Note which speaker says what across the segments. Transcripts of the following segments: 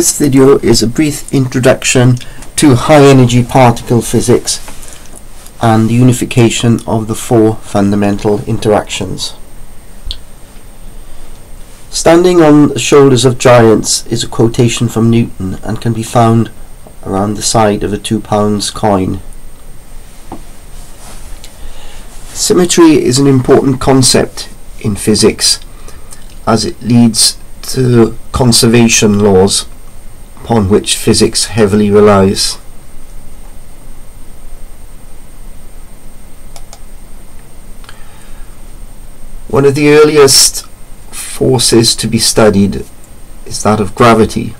Speaker 1: This video is a brief introduction to high energy particle physics and the unification of the four fundamental interactions. Standing on the shoulders of giants is a quotation from Newton and can be found around the side of a two pounds coin. Symmetry is an important concept in physics as it leads to conservation laws upon which physics heavily relies. One of the earliest forces to be studied is that of gravity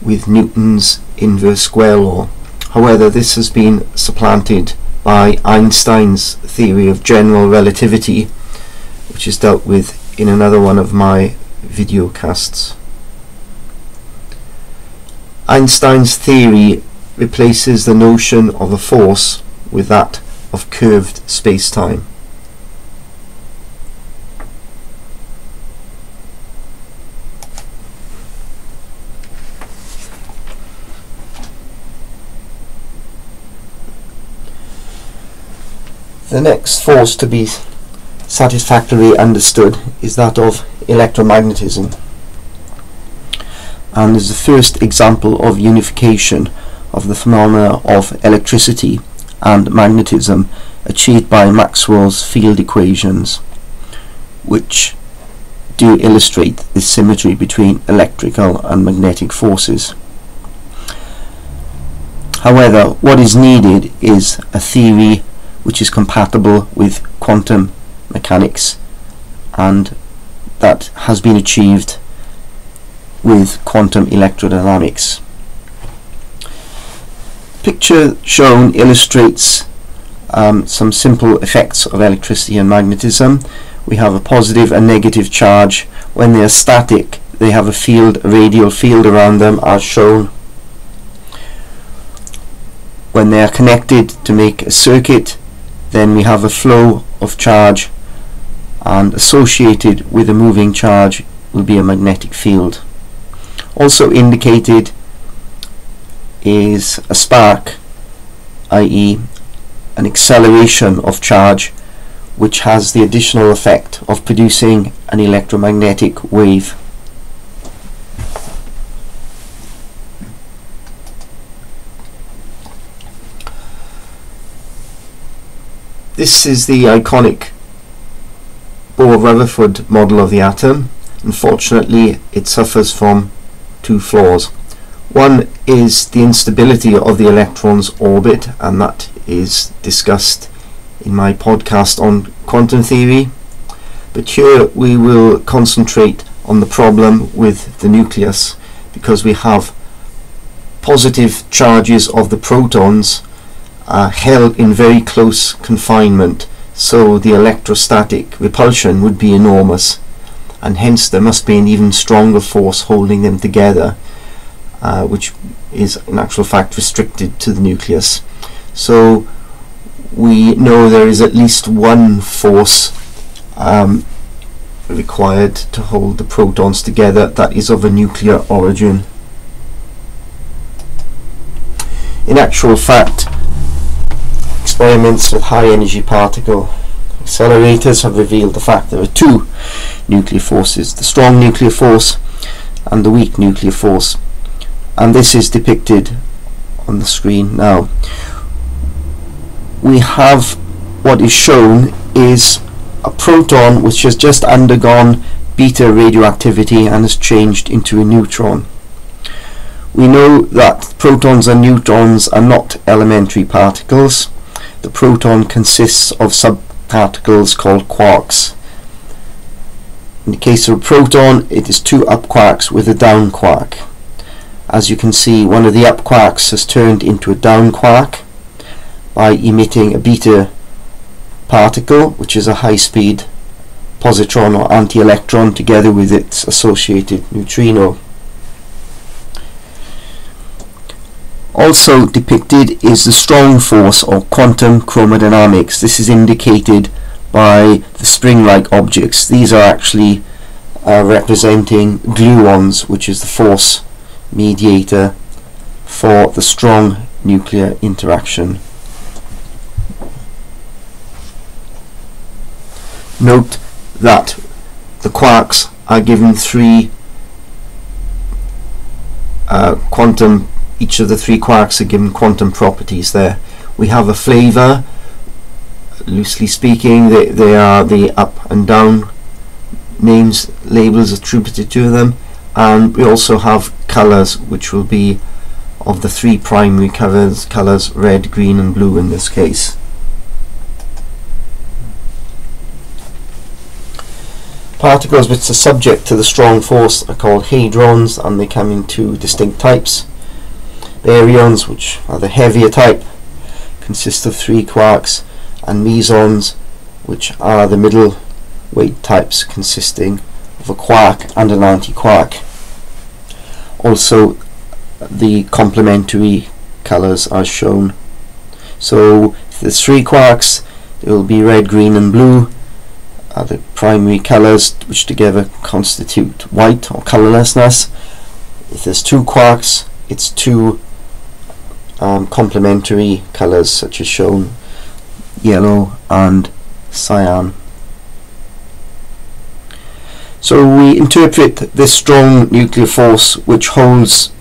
Speaker 1: with Newton's inverse square law. However, this has been supplanted by Einstein's theory of general relativity, which is dealt with in another one of my video casts. Einstein's theory replaces the notion of a force with that of curved spacetime. The next force to be satisfactorily understood is that of electromagnetism and is the first example of unification of the phenomena of electricity and magnetism achieved by Maxwell's field equations which do illustrate the symmetry between electrical and magnetic forces. However, what is needed is a theory which is compatible with quantum mechanics and that has been achieved with quantum electrodynamics. Picture shown illustrates um, some simple effects of electricity and magnetism. We have a positive and negative charge. When they are static, they have a field, a radial field around them as shown. When they are connected to make a circuit, then we have a flow of charge and associated with a moving charge will be a magnetic field. Also indicated is a spark, i.e. an acceleration of charge which has the additional effect of producing an electromagnetic wave. This is the iconic Bohr-Rutherford model of the atom. Unfortunately, it suffers from two flaws. One is the instability of the electron's orbit, and that is discussed in my podcast on quantum theory. But here we will concentrate on the problem with the nucleus because we have positive charges of the protons uh, held in very close confinement so the electrostatic repulsion would be enormous and hence there must be an even stronger force holding them together uh, which is in actual fact restricted to the nucleus. So we know there is at least one force um, required to hold the protons together that is of a nuclear origin. In actual fact experiments with high energy particle accelerators have revealed the fact there are two nuclear forces, the strong nuclear force and the weak nuclear force. And this is depicted on the screen now. We have what is shown is a proton which has just undergone beta radioactivity and has changed into a neutron. We know that protons and neutrons are not elementary particles the proton consists of subparticles called quarks. In the case of a proton, it is two up quarks with a down quark. As you can see, one of the up quarks has turned into a down quark by emitting a beta particle, which is a high-speed positron or anti-electron together with its associated neutrino. Also depicted is the strong force or quantum chromodynamics. This is indicated by the spring-like objects. These are actually uh, representing gluons, which is the force mediator for the strong nuclear interaction. Note that the quarks are given three uh, quantum, each of the three quarks are given quantum properties there. We have a flavor, loosely speaking, they, they are the up and down names, labels attributed to them, and we also have colors, which will be of the three primary colors, colors red, green and blue in this case. Particles which are subject to the strong force are called hadrons and they come in two distinct types. Baryons, which are the heavier type, consist of three quarks, and mesons, which are the middle weight types consisting of a quark and an antiquark. Also, the complementary colours are shown. So, if there's three quarks, there will be red, green, and blue are the primary colours which together constitute white or colourlessness. If there's two quarks, it's two um, complementary colours such as shown yellow and cyan. So we interpret this strong nuclear force which holds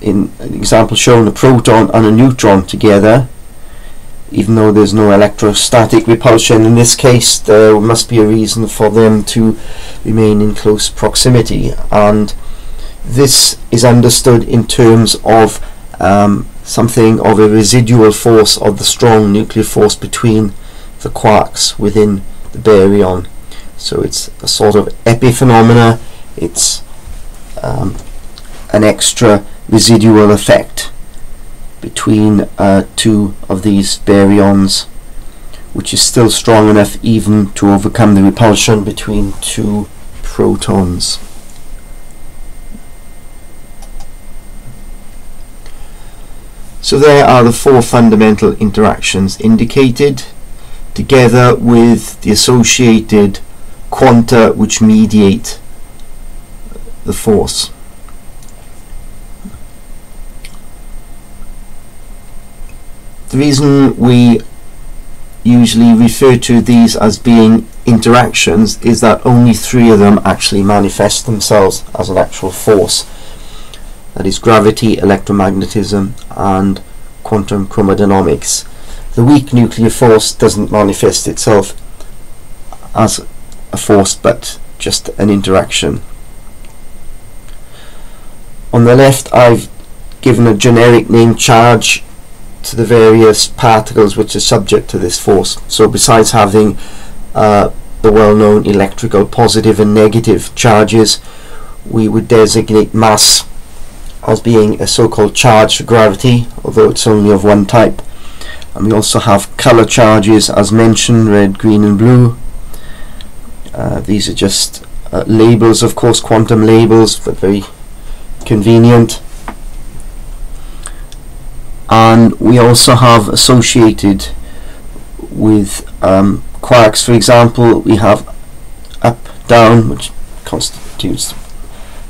Speaker 1: in an example shown a proton and a neutron together even though there's no electrostatic repulsion in this case there must be a reason for them to remain in close proximity and this is understood in terms of um, something of a residual force of the strong nuclear force between the quarks within the baryon so it's a sort of epiphenomena it's um, an extra residual effect between uh, two of these baryons which is still strong enough even to overcome the repulsion between two protons. So there are the four fundamental interactions indicated together with the associated quanta which mediate the force. The reason we usually refer to these as being interactions is that only three of them actually manifest themselves as an actual force. That is gravity, electromagnetism and quantum chromodynamics. The weak nuclear force doesn't manifest itself as a force but just an interaction. On the left I've given a generic name charge to the various particles which are subject to this force. So besides having uh, the well-known electrical positive and negative charges, we would designate mass as being a so-called charge for gravity, although it's only of one type. And we also have color charges as mentioned, red, green and blue. Uh, these are just uh, labels, of course, quantum labels, but very convenient and we also have associated with um, quarks for example we have up down which constitutes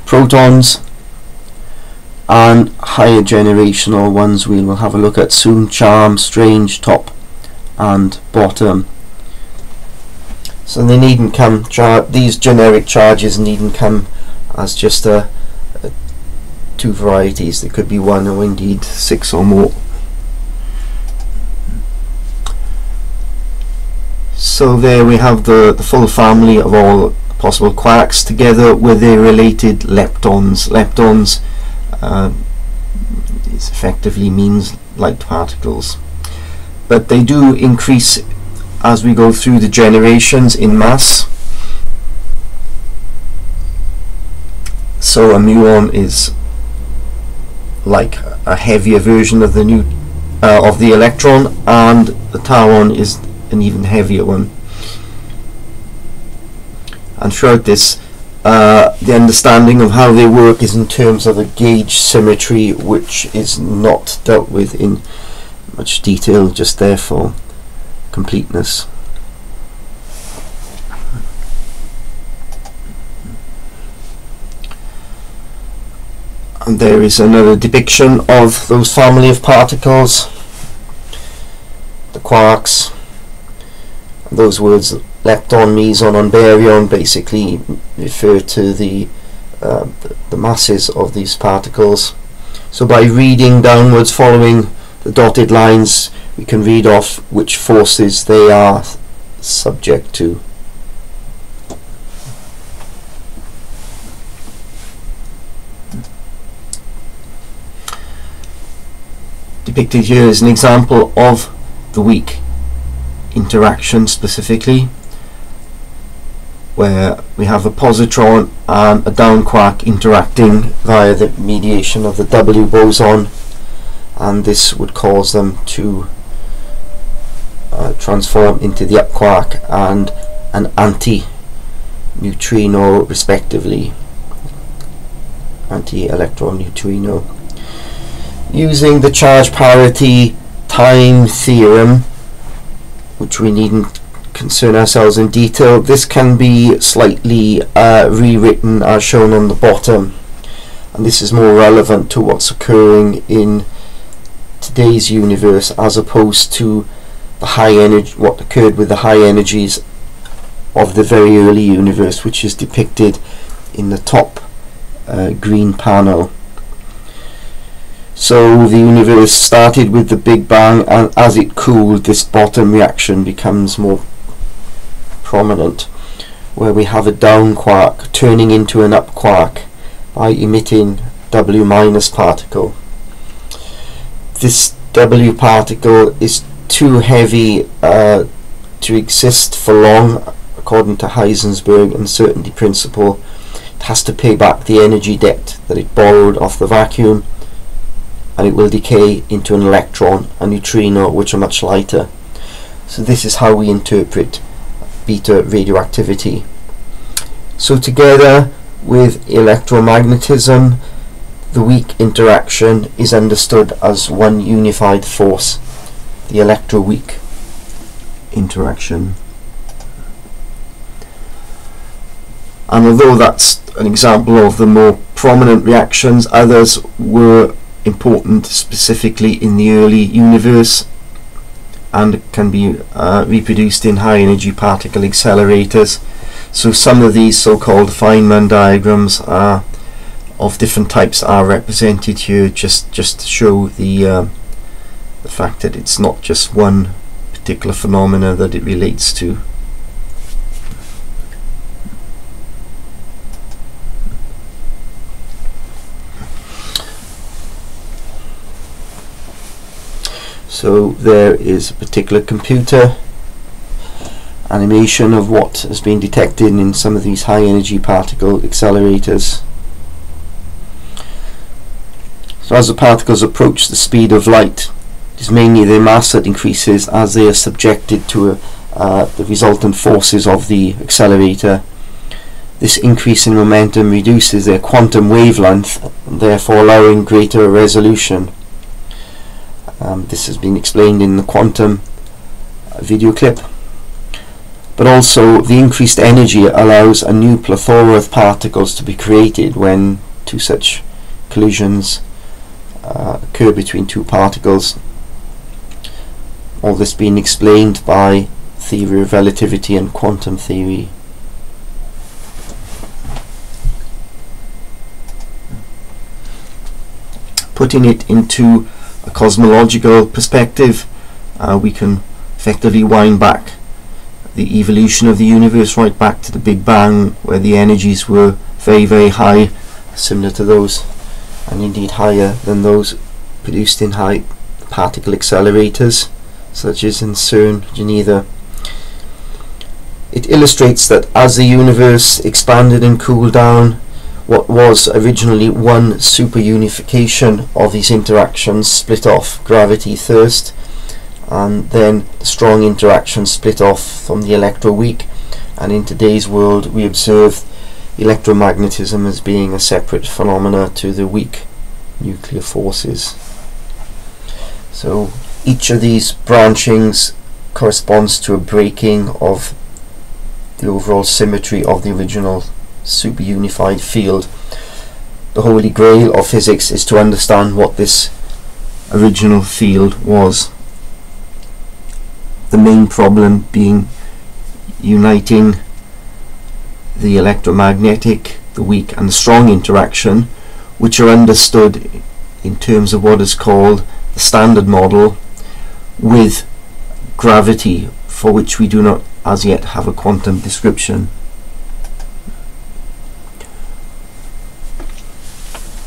Speaker 1: protons and higher generational ones we will have a look at soon charm strange top and bottom so they needn't come these generic charges needn't come as just a two varieties. There could be one or indeed six or more. So there we have the, the full family of all possible quarks together with their related leptons. Leptons uh, effectively means light particles. But they do increase as we go through the generations in mass. So a muon is like a heavier version of the new uh, of the electron and the tauon is an even heavier one and throughout this uh, the understanding of how they work is in terms of a gauge symmetry which is not dealt with in much detail just there for completeness. And there is another depiction of those family of particles the quarks those words lepton, meson and baryon basically refer to the, uh, the, the masses of these particles. So by reading downwards following the dotted lines we can read off which forces they are subject to. Depicted here is an example of the weak interaction specifically where we have a positron and a down quark interacting via the mediation of the W boson and this would cause them to uh, transform into the up quark and an anti-neutrino respectively. Anti-electron neutrino using the charge parity time theorem which we needn't concern ourselves in detail. This can be slightly uh, rewritten as shown on the bottom. And this is more relevant to what's occurring in today's universe as opposed to the high energy what occurred with the high energies of the very early universe which is depicted in the top uh, green panel. So the universe started with the Big Bang and as it cooled this bottom reaction becomes more prominent where we have a down quark turning into an up quark by emitting W minus particle. This W particle is too heavy uh, to exist for long according to Heisenberg uncertainty principle. It has to pay back the energy debt that it borrowed off the vacuum and it will decay into an electron, a neutrino, which are much lighter. So this is how we interpret beta radioactivity. So together with electromagnetism, the weak interaction is understood as one unified force, the electroweak interaction. And although that's an example of the more prominent reactions, others were important specifically in the early universe and can be uh, reproduced in high energy particle accelerators. So some of these so-called Feynman diagrams are of different types are represented here just just to show the uh, the fact that it's not just one particular phenomena that it relates to. So there is a particular computer animation of what has been detected in some of these high energy particle accelerators. So as the particles approach the speed of light it is mainly their mass that increases as they are subjected to a, uh, the resultant forces of the accelerator. This increase in momentum reduces their quantum wavelength therefore allowing greater resolution um, this has been explained in the quantum video clip. But also the increased energy allows a new plethora of particles to be created when two such collisions uh, occur between two particles. All this being explained by theory of relativity and quantum theory. Putting it into a cosmological perspective, uh, we can effectively wind back the evolution of the universe right back to the Big Bang, where the energies were very, very high, similar to those, and indeed higher than those produced in high particle accelerators, such as in CERN, Geneva. It illustrates that as the universe expanded and cooled down, what was originally one super unification of these interactions split off gravity first and then the strong interaction split off from the electroweak and in today's world we observe electromagnetism as being a separate phenomena to the weak nuclear forces. So each of these branchings corresponds to a breaking of the overall symmetry of the original super unified field. the holy grail of physics is to understand what this original field was. The main problem being uniting the electromagnetic, the weak and the strong interaction which are understood in terms of what is called the standard model with gravity for which we do not as yet have a quantum description.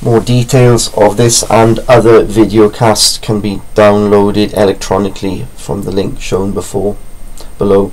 Speaker 1: More details of this and other videocasts can be downloaded electronically from the link shown before below.